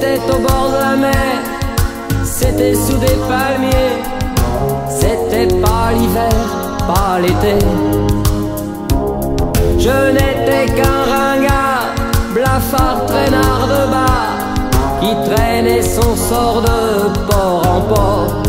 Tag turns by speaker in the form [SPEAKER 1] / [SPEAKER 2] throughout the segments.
[SPEAKER 1] de la mer, c'était sous des palmiers, c'était pas l'hiver, pas l'été. Je n'étais qu'un ringard, blafard, traînard de bar, qui traînait son sort de port en port.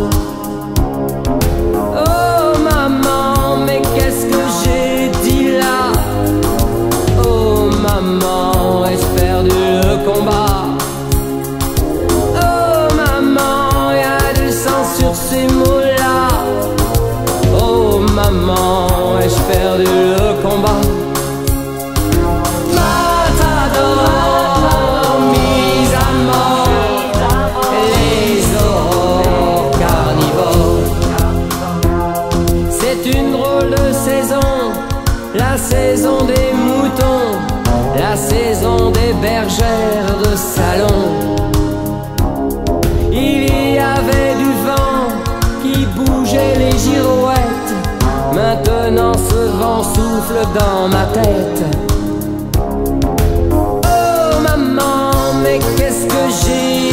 [SPEAKER 1] Une drôle de saison. La saison des moutons. La saison des bergères de salon. Il y avait du vent qui bougeait les girouettes. Maintenant ce vent souffle dans ma tête. Oh maman, mais qu'est-ce que j'ai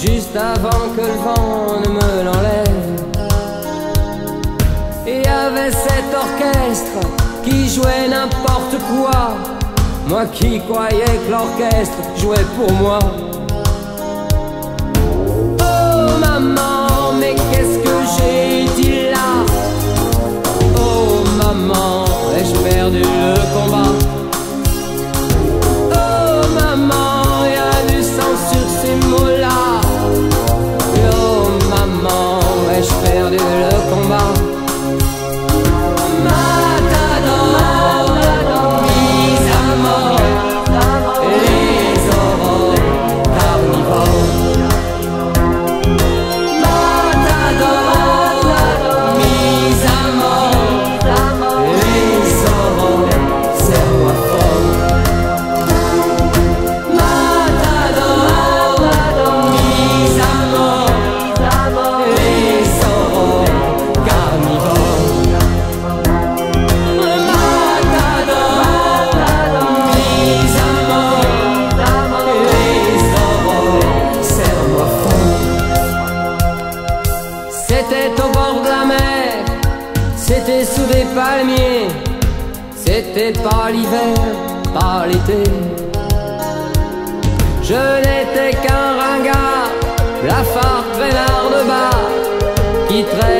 [SPEAKER 1] Juste avant que le vent ne me l'enlève. Y avait cet orchestre qui jouait n'importe quoi. Moi qui croyais que l'orchestre jouait pour moi. Oh maman, mais qu'est-ce que j'ai dit là? Oh maman, ai-je perdu le combat? C'était sous des palmiers, c'était pas l'hiver, pas l'été. Je n'étais qu'un ringard, la farce vénard de bas, qui traîne.